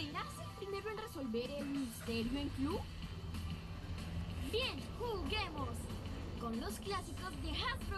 ¿Serás el primero en resolver el misterio en club? Bien, juguemos con los clásicos de Hasbro